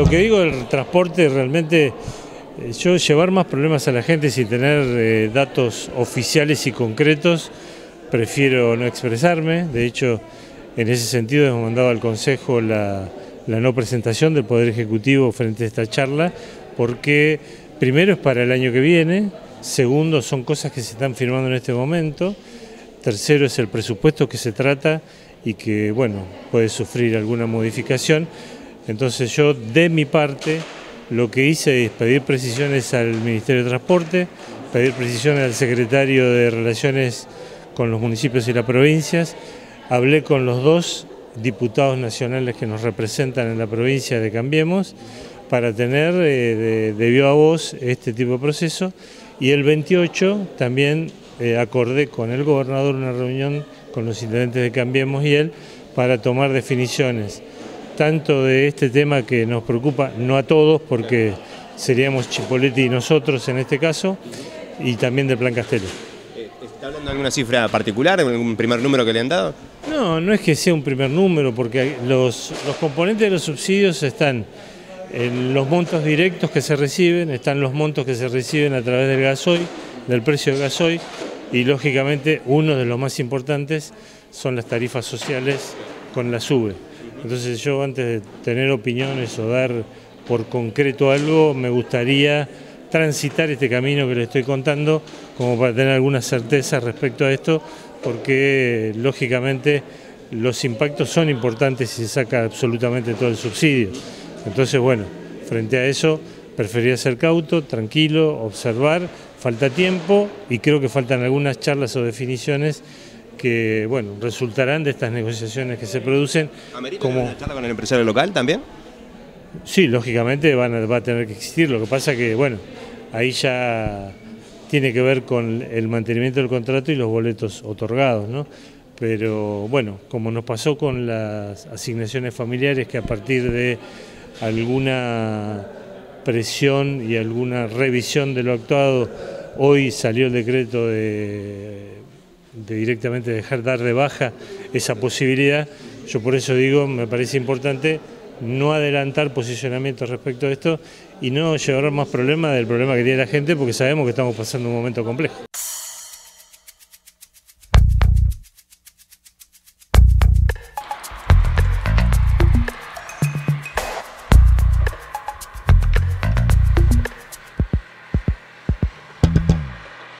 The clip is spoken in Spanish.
lo que digo del transporte realmente, eh, yo llevar más problemas a la gente sin tener eh, datos oficiales y concretos, prefiero no expresarme. De hecho, en ese sentido hemos mandado al Consejo la, la no presentación del Poder Ejecutivo frente a esta charla, porque primero es para el año que viene, segundo son cosas que se están firmando en este momento, tercero es el presupuesto que se trata y que, bueno, puede sufrir alguna modificación. Entonces yo, de mi parte, lo que hice es pedir precisiones al Ministerio de Transporte, pedir precisiones al Secretario de Relaciones con los municipios y las provincias, hablé con los dos diputados nacionales que nos representan en la provincia de Cambiemos para tener eh, de, viva voz este tipo de proceso. Y el 28 también eh, acordé con el gobernador una reunión con los intendentes de Cambiemos y él para tomar definiciones tanto de este tema que nos preocupa, no a todos, porque seríamos Chipoletti y nosotros en este caso, y también del Plan Castelo. Eh, ¿Está hablando de alguna cifra particular, algún primer número que le han dado? No, no es que sea un primer número, porque los, los componentes de los subsidios están en los montos directos que se reciben, están los montos que se reciben a través del gasoil, del precio del gasoil, y lógicamente uno de los más importantes son las tarifas sociales con la SUBE. Entonces yo antes de tener opiniones o dar por concreto algo, me gustaría transitar este camino que le estoy contando como para tener alguna certeza respecto a esto, porque lógicamente los impactos son importantes si se saca absolutamente todo el subsidio. Entonces, bueno, frente a eso, prefería ser cauto, tranquilo, observar, falta tiempo y creo que faltan algunas charlas o definiciones que bueno, resultarán de estas negociaciones que se producen. ¿Amerita como... una charla con el empresario local también? Sí, lógicamente van a, va a tener que existir, lo que pasa que bueno, ahí ya tiene que ver con el mantenimiento del contrato y los boletos otorgados, ¿no? Pero bueno, como nos pasó con las asignaciones familiares, que a partir de alguna presión y alguna revisión de lo actuado, hoy salió el decreto de de directamente dejar dar de baja esa posibilidad. Yo por eso digo, me parece importante no adelantar posicionamientos respecto a esto y no llevar más problemas del problema que tiene la gente porque sabemos que estamos pasando un momento complejo.